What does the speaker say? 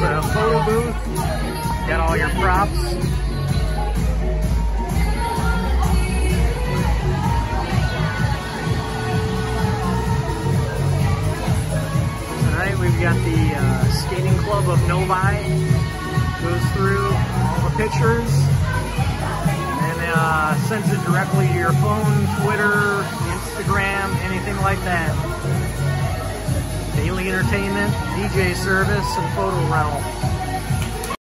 booth. Got all your props. Tonight we've got the uh, skating club of Novi. Goes through all the pictures and uh, sends it directly to your phone, Twitter, Instagram, anything like that entertainment, DJ service, and photo realm.